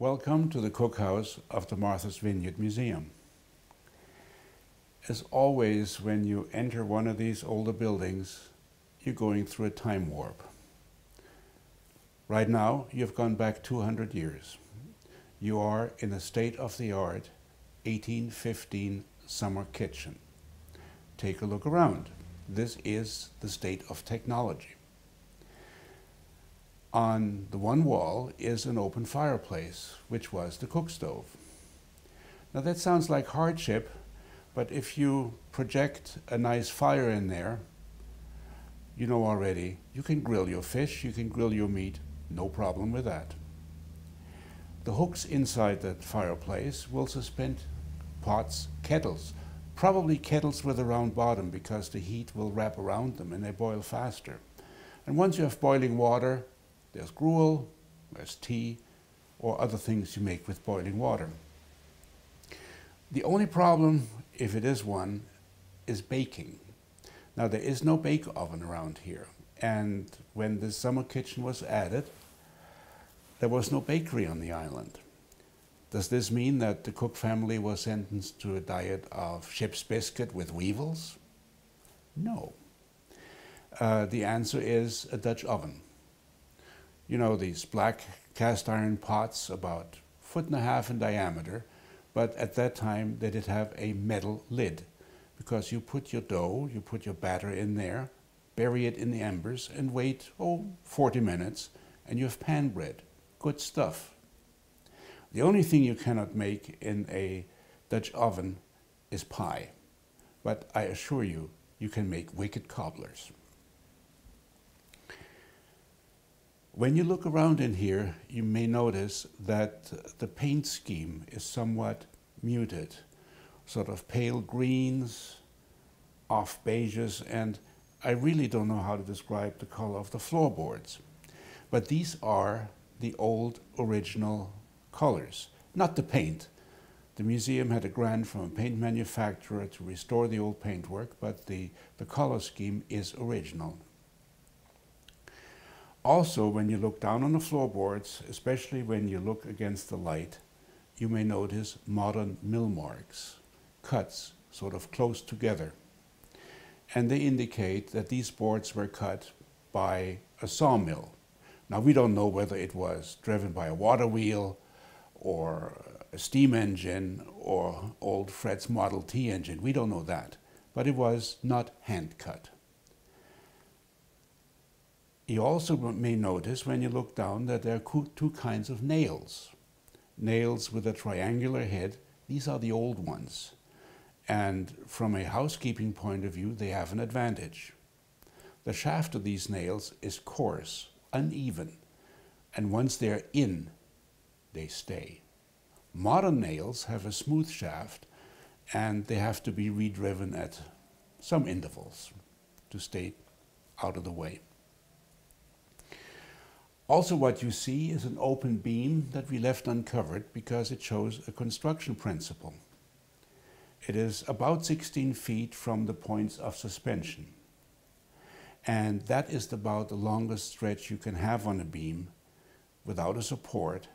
Welcome to the Cooke House of the Martha's Vineyard Museum. As always, when you enter one of these older buildings, you're going through a time warp. Right now, you've gone back 200 years. You are in a state-of-the-art 1815 summer kitchen. Take a look around. This is the state of technology. On the one wall is an open fireplace, which was the cook stove. Now that sounds like hardship, but if you project a nice fire in there, you know already, you can grill your fish, you can grill your meat, no problem with that. The hooks inside that fireplace will suspend pots, kettles, probably kettles with a round bottom because the heat will wrap around them and they boil faster. And once you have boiling water, there's gruel, there's tea, or other things you make with boiling water. The only problem, if it is one, is baking. Now there is no bake oven around here. And when the summer kitchen was added, there was no bakery on the island. Does this mean that the Cooke family was sentenced to a diet of ship's biscuit with weevils? No. Uh, the answer is a Dutch oven you know, these black cast iron pots about foot and a half in diameter, but at that time they did have a metal lid because you put your dough, you put your batter in there, bury it in the embers and wait, oh, 40 minutes and you have pan bread. Good stuff. The only thing you cannot make in a Dutch oven is pie. But I assure you, you can make wicked cobblers. When you look around in here, you may notice that the paint scheme is somewhat muted, sort of pale greens, off beiges, and I really don't know how to describe the color of the floorboards. But these are the old original colors, not the paint. The museum had a grant from a paint manufacturer to restore the old paintwork, but the, the color scheme is original. Also, when you look down on the floorboards, especially when you look against the light, you may notice modern mill marks, cuts sort of close together. And they indicate that these boards were cut by a sawmill. Now, we don't know whether it was driven by a water wheel or a steam engine or old Fred's Model T engine. We don't know that. But it was not hand cut. You also may notice when you look down that there are two kinds of nails. Nails with a triangular head, these are the old ones. And from a housekeeping point of view, they have an advantage. The shaft of these nails is coarse, uneven, and once they're in, they stay. Modern nails have a smooth shaft and they have to be redriven at some intervals to stay out of the way. Also what you see is an open beam that we left uncovered because it shows a construction principle. It is about 16 feet from the points of suspension. And that is about the longest stretch you can have on a beam without a support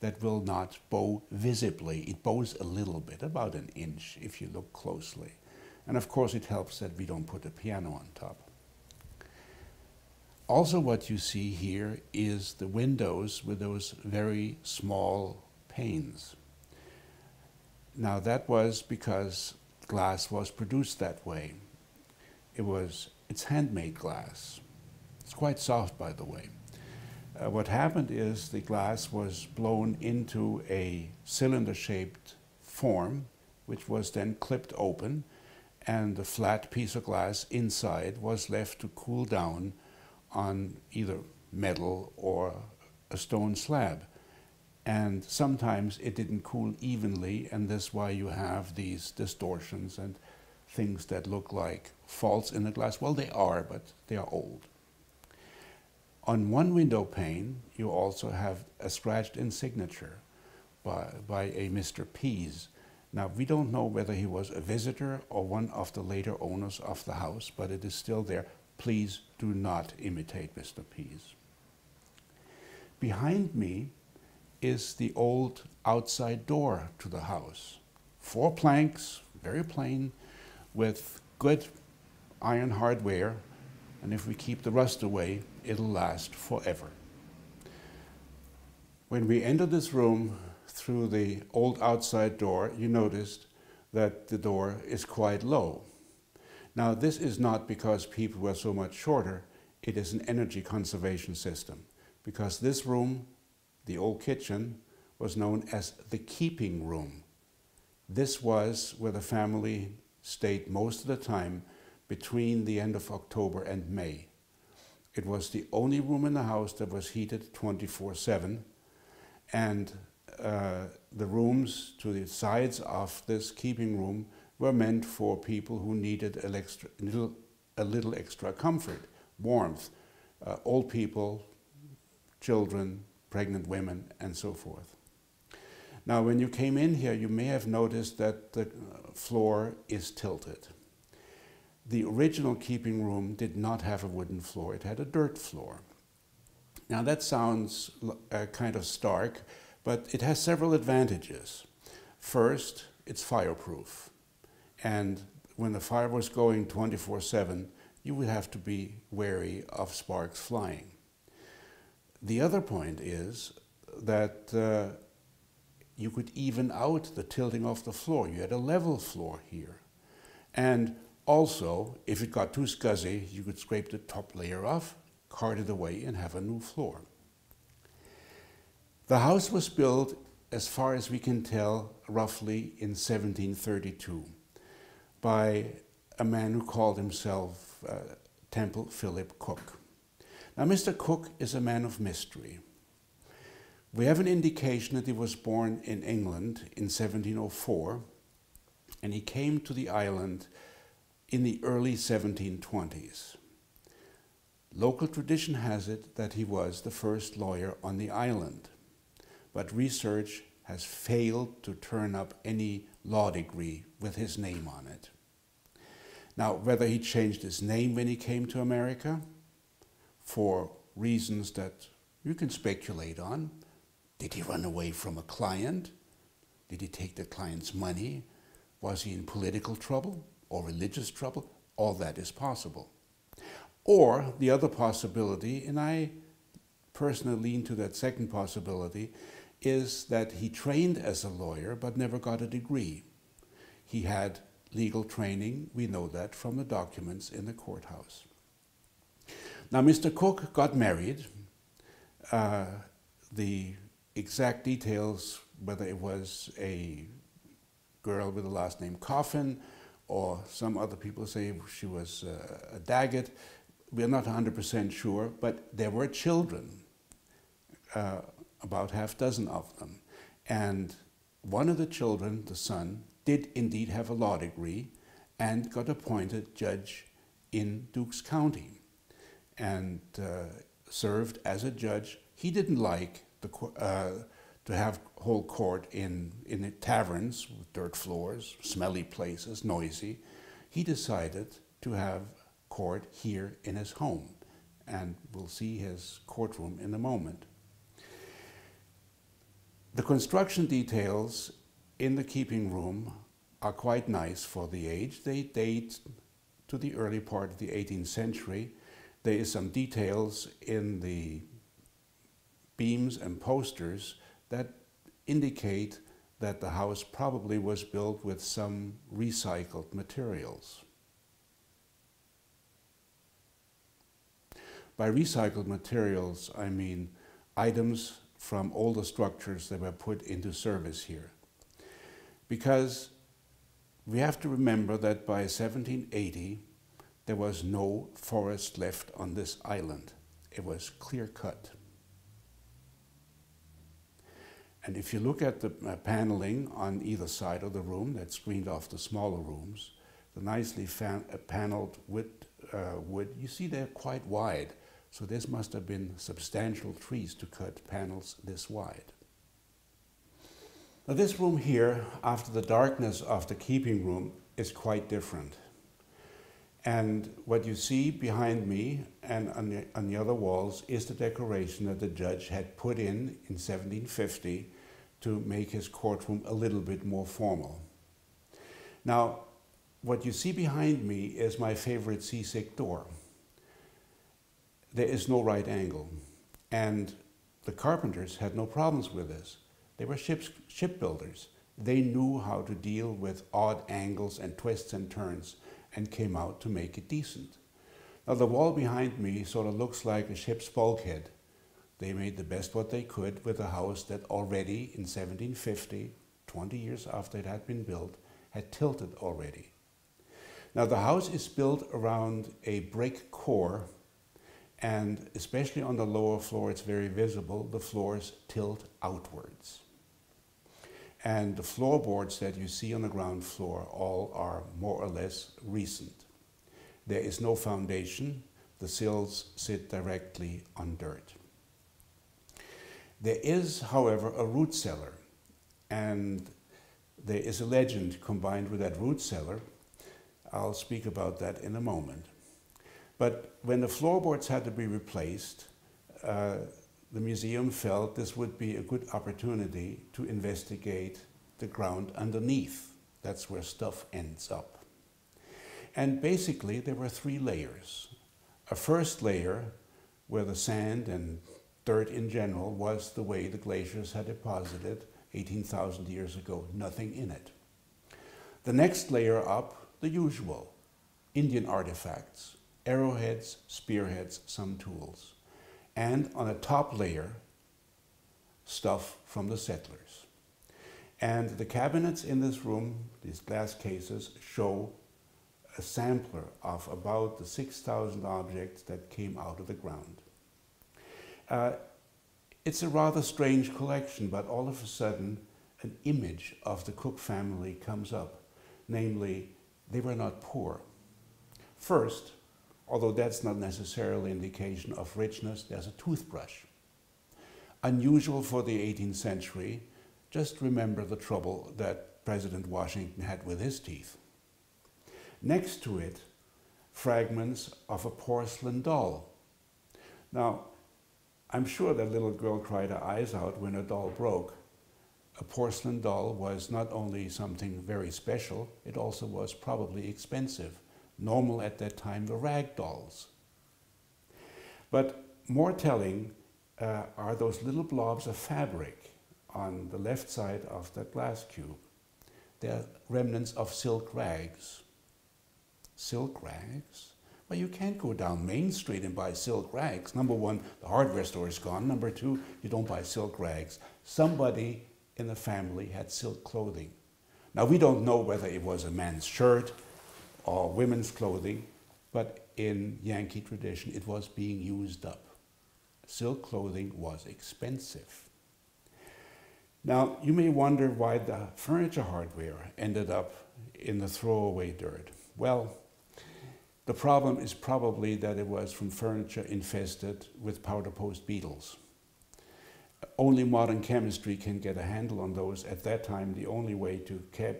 that will not bow visibly. It bows a little bit, about an inch if you look closely. And of course it helps that we don't put a piano on top. Also what you see here is the windows with those very small panes. Now that was because glass was produced that way. It was, it's handmade glass. It's quite soft, by the way. Uh, what happened is the glass was blown into a cylinder-shaped form, which was then clipped open, and the flat piece of glass inside was left to cool down on either metal or a stone slab. And sometimes it didn't cool evenly, and that's why you have these distortions and things that look like faults in the glass. Well, they are, but they are old. On one window pane, you also have a scratched in signature by, by a Mr. Pease. Now, we don't know whether he was a visitor or one of the later owners of the house, but it is still there please do not imitate Mr. Pease. Behind me is the old outside door to the house. Four planks, very plain, with good iron hardware, and if we keep the rust away, it'll last forever. When we entered this room through the old outside door, you noticed that the door is quite low. Now, this is not because people were so much shorter, it is an energy conservation system. Because this room, the old kitchen, was known as the keeping room. This was where the family stayed most of the time between the end of October and May. It was the only room in the house that was heated 24 7, and uh, the rooms to the sides of this keeping room were meant for people who needed a little, a little extra comfort, warmth, uh, old people, children, pregnant women, and so forth. Now, when you came in here, you may have noticed that the floor is tilted. The original keeping room did not have a wooden floor, it had a dirt floor. Now, that sounds uh, kind of stark, but it has several advantages. First, it's fireproof. And when the fire was going 24 7, you would have to be wary of sparks flying. The other point is that uh, you could even out the tilting of the floor. You had a level floor here. And also, if it got too scuzzy, you could scrape the top layer off, cart it away, and have a new floor. The house was built, as far as we can tell, roughly in 1732 by a man who called himself uh, Temple Philip Cooke. Now, Mr. Cooke is a man of mystery. We have an indication that he was born in England in 1704, and he came to the island in the early 1720s. Local tradition has it that he was the first lawyer on the island, but research has failed to turn up any law degree with his name on it. Now, whether he changed his name when he came to America for reasons that you can speculate on, did he run away from a client? Did he take the client's money? Was he in political trouble or religious trouble? All that is possible. Or the other possibility, and I personally lean to that second possibility, is that he trained as a lawyer but never got a degree. He had legal training, we know that from the documents in the courthouse. Now, Mr. Cooke got married. Uh, the exact details, whether it was a girl with the last name Coffin or some other people say she was uh, a Daggett, we're not 100% sure, but there were children, uh, about half dozen of them. And one of the children, the son, did indeed have a law degree and got appointed judge in Dukes County and uh, served as a judge. He didn't like the, uh, to have whole court in, in taverns with dirt floors, smelly places, noisy. He decided to have court here in his home, and we'll see his courtroom in a moment. The construction details in the keeping room are quite nice for the age. They date to the early part of the 18th century. There is some details in the beams and posters that indicate that the house probably was built with some recycled materials. By recycled materials, I mean items from older structures that were put into service here. Because we have to remember that by 1780, there was no forest left on this island. It was clear cut. And if you look at the uh, paneling on either side of the room that screened off the smaller rooms, the nicely uh, paneled wood, uh, wood, you see they're quite wide. So this must have been substantial trees to cut panels this wide. Now this room here, after the darkness of the keeping room, is quite different. And what you see behind me and on the, on the other walls is the decoration that the judge had put in in 1750 to make his courtroom a little bit more formal. Now, what you see behind me is my favorite seasick door. There is no right angle, and the carpenters had no problems with this. They were ships, shipbuilders. They knew how to deal with odd angles and twists and turns and came out to make it decent. Now the wall behind me sort of looks like a ship's bulkhead. They made the best what they could with a house that already in 1750, 20 years after it had been built, had tilted already. Now the house is built around a brick core and especially on the lower floor it's very visible, the floors tilt outwards. And the floorboards that you see on the ground floor all are more or less recent. There is no foundation. The sills sit directly on dirt. There is, however, a root cellar, and there is a legend combined with that root cellar. I'll speak about that in a moment. But when the floorboards had to be replaced, uh, the museum felt this would be a good opportunity to investigate the ground underneath. That's where stuff ends up. And basically, there were three layers. A first layer, where the sand and dirt in general was the way the glaciers had deposited 18,000 years ago, nothing in it. The next layer up, the usual Indian artifacts, arrowheads, spearheads, some tools and on a top layer, stuff from the settlers. And the cabinets in this room, these glass cases, show a sampler of about the 6,000 objects that came out of the ground. Uh, it's a rather strange collection, but all of a sudden, an image of the Cooke family comes up. Namely, they were not poor. First, although that's not necessarily indication of richness, there's a toothbrush. Unusual for the 18th century, just remember the trouble that President Washington had with his teeth. Next to it, fragments of a porcelain doll. Now, I'm sure that little girl cried her eyes out when her doll broke. A porcelain doll was not only something very special, it also was probably expensive normal at that time, the rag dolls. But more telling uh, are those little blobs of fabric on the left side of that glass cube. They're remnants of silk rags. Silk rags? Well, you can't go down Main Street and buy silk rags. Number one, the hardware store is gone. Number two, you don't buy silk rags. Somebody in the family had silk clothing. Now, we don't know whether it was a man's shirt, or women's clothing, but in Yankee tradition, it was being used up. Silk clothing was expensive. Now, you may wonder why the furniture hardware ended up in the throwaway dirt. Well, the problem is probably that it was from furniture infested with powder post beetles. Only modern chemistry can get a handle on those. At that time, the only way to keep,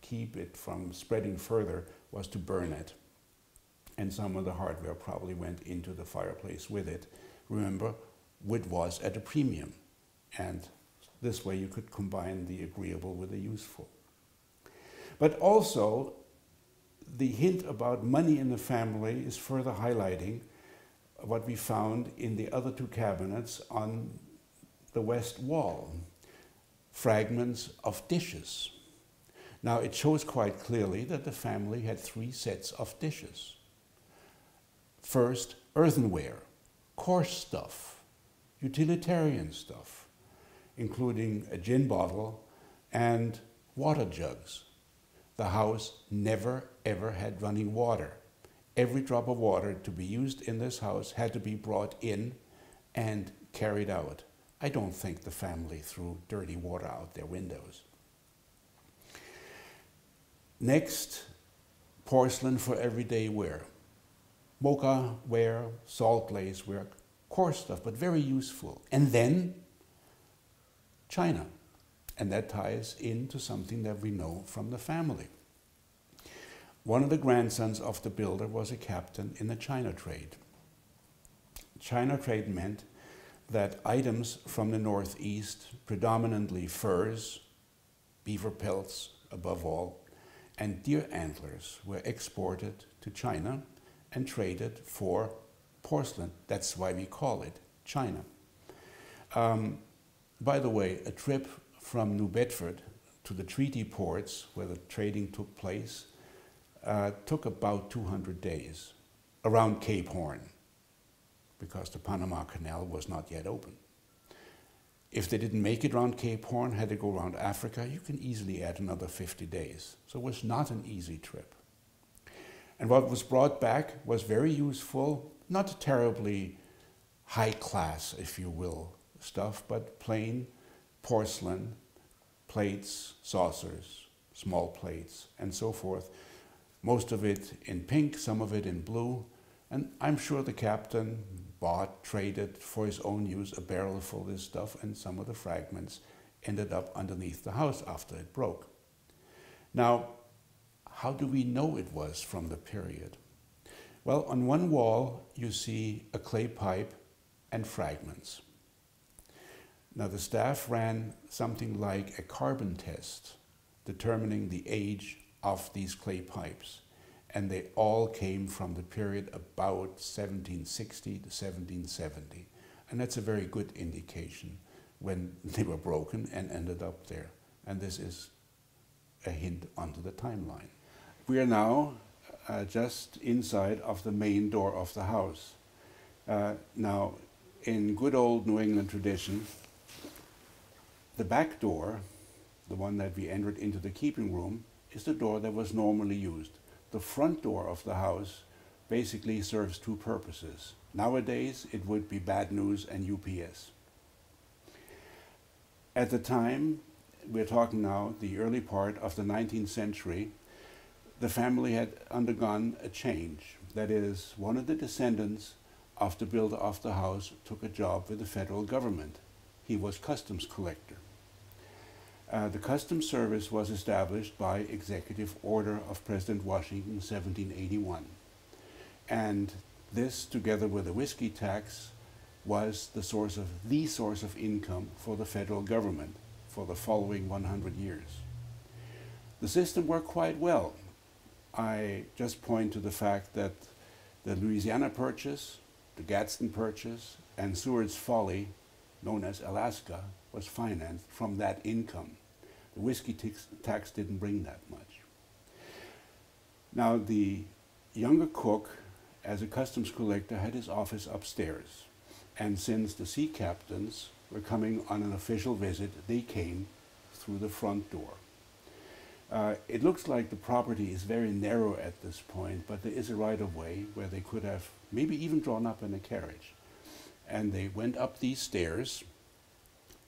keep it from spreading further was to burn it. And some of the hardware probably went into the fireplace with it. Remember, wood was at a premium. And this way you could combine the agreeable with the useful. But also, the hint about money in the family is further highlighting what we found in the other two cabinets on the west wall fragments of dishes. Now, it shows quite clearly that the family had three sets of dishes. First, earthenware, coarse stuff, utilitarian stuff, including a gin bottle and water jugs. The house never ever had running water. Every drop of water to be used in this house had to be brought in and carried out. I don't think the family threw dirty water out their windows. Next, porcelain for everyday wear. Mocha ware, salt glaze work, coarse stuff, but very useful. And then China. And that ties into something that we know from the family. One of the grandsons of the builder was a captain in the China trade. China trade meant that items from the Northeast, predominantly furs, beaver pelts above all, and deer antlers were exported to China and traded for porcelain. That's why we call it China. Um, by the way, a trip from New Bedford to the treaty ports where the trading took place uh, took about 200 days around Cape Horn because the Panama Canal was not yet open. If they didn't make it around Cape Horn, had to go around Africa, you can easily add another 50 days. So it was not an easy trip. And what was brought back was very useful, not terribly high class, if you will, stuff, but plain porcelain, plates, saucers, small plates, and so forth. Most of it in pink, some of it in blue. And I'm sure the captain bought, traded for his own use a barrel full of this stuff, and some of the fragments ended up underneath the house after it broke. Now, how do we know it was from the period? Well, on one wall you see a clay pipe and fragments. Now, the staff ran something like a carbon test determining the age of these clay pipes, and they all came from the period about 1760 to 1770. And that's a very good indication when they were broken and ended up there. And this is a hint onto the timeline. We are now uh, just inside of the main door of the house. Uh, now, in good old New England tradition, the back door, the one that we entered into the keeping room, is the door that was normally used. The front door of the house basically serves two purposes. Nowadays, it would be bad news and UPS. At the time, we're talking now the early part of the 19th century, the family had undergone a change. That is, one of the descendants of the builder of the house took a job with the federal government. He was customs collector. Uh, the Customs Service was established by executive order of President Washington in 1781. And this, together with the whiskey tax, was the source of the source of income for the federal government for the following 100 years. The system worked quite well. I just point to the fact that the Louisiana Purchase, the Gadsden Purchase, and Seward's Folly, known as Alaska, was financed from that income. The whiskey tax didn't bring that much. Now, the younger Cooke, as a customs collector, had his office upstairs. And since the sea captains were coming on an official visit, they came through the front door. Uh, it looks like the property is very narrow at this point, but there is a right of way where they could have maybe even drawn up in a carriage. And they went up these stairs,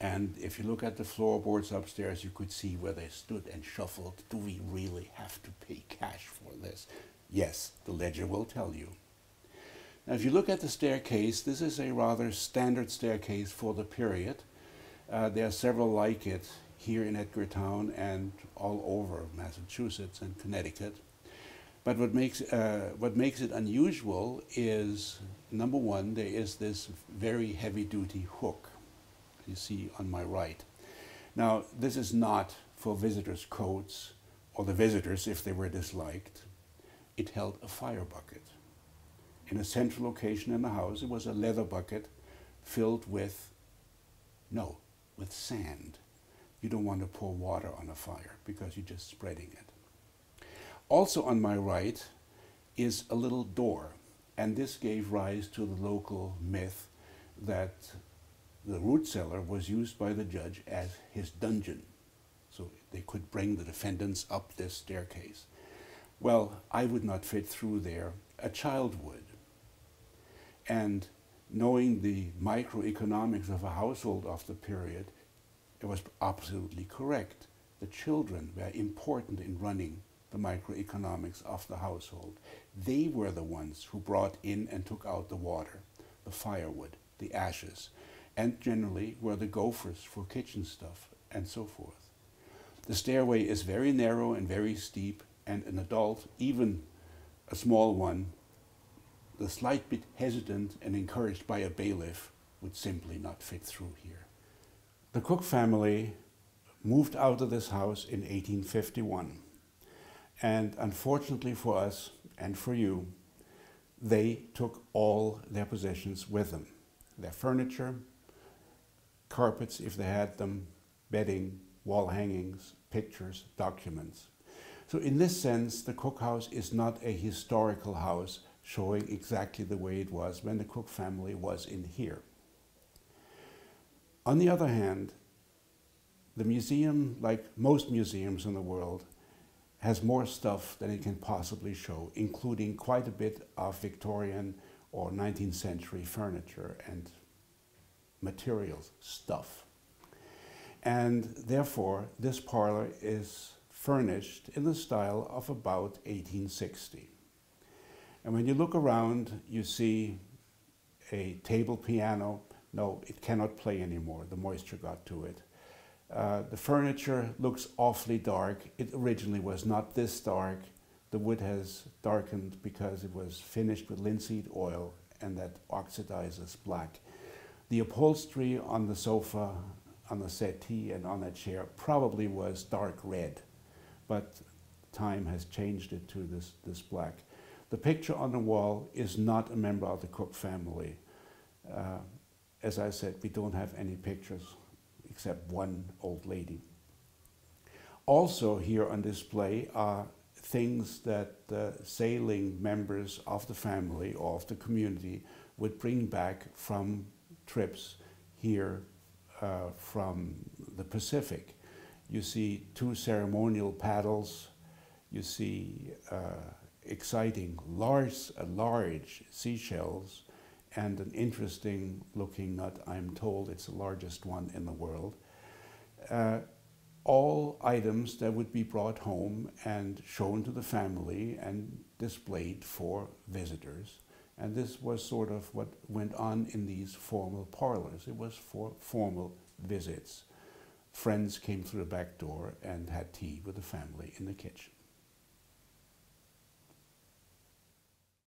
and if you look at the floorboards upstairs, you could see where they stood and shuffled. Do we really have to pay cash for this? Yes, the ledger will tell you. Now, if you look at the staircase, this is a rather standard staircase for the period. Uh, there are several like it here in Edgartown and all over Massachusetts and Connecticut. But what makes, uh, what makes it unusual is, number one, there is this very heavy-duty hook you see on my right. Now, this is not for visitors' coats or the visitors if they were disliked. It held a fire bucket. In a central location in the house, it was a leather bucket filled with, no, with sand. You don't want to pour water on a fire because you're just spreading it. Also on my right is a little door, and this gave rise to the local myth that the root cellar was used by the judge as his dungeon. So they could bring the defendants up this staircase. Well, I would not fit through there. A child would. And knowing the microeconomics of a household of the period, it was absolutely correct. The children were important in running the microeconomics of the household. They were the ones who brought in and took out the water, the firewood, the ashes, and generally were the gophers for kitchen stuff and so forth. The stairway is very narrow and very steep, and an adult, even a small one, the slight bit hesitant and encouraged by a bailiff, would simply not fit through here. The Cooke family moved out of this house in 1851. And unfortunately for us and for you, they took all their possessions with them their furniture, carpets if they had them, bedding, wall hangings, pictures, documents. So, in this sense, the Cooke House is not a historical house showing exactly the way it was when the Cooke family was in here. On the other hand, the museum, like most museums in the world, has more stuff than it can possibly show, including quite a bit of Victorian or 19th century furniture and materials, stuff. And therefore, this parlor is furnished in the style of about 1860. And when you look around, you see a table piano. No, it cannot play anymore. The moisture got to it. Uh, the furniture looks awfully dark. It originally was not this dark. The wood has darkened because it was finished with linseed oil and that oxidizes black. The upholstery on the sofa, on the settee, and on that chair probably was dark red, but time has changed it to this, this black. The picture on the wall is not a member of the Cooke family. Uh, as I said, we don't have any pictures except one old lady. Also here on display are things that sailing members of the family or of the community would bring back from trips here uh, from the Pacific. You see two ceremonial paddles, you see uh, exciting large, uh, large seashells, and an interesting looking nut. I'm told it's the largest one in the world. Uh, all items that would be brought home and shown to the family and displayed for visitors. And this was sort of what went on in these formal parlors. It was for formal visits. Friends came through the back door and had tea with the family in the kitchen.